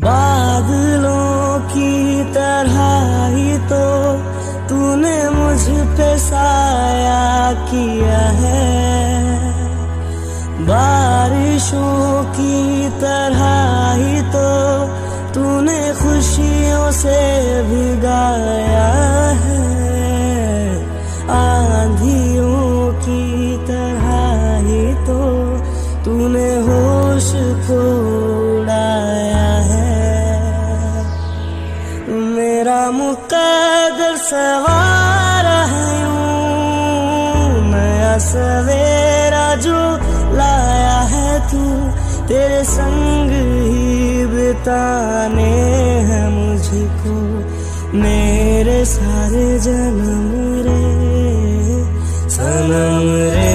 बादलों की तरह ही तो तूने मुझ पे साया किया है। बारिशों की तरह ही तो तूने खुशियों से भिगाया है। आंधियों की तरह ही तो तूने होश को मेरा मुकदर सवार नया सवेरा जो लाया है तू, तेरे संग ही बिताने हैं मुझको। मेरे सारे जन्म रे, सनम रे।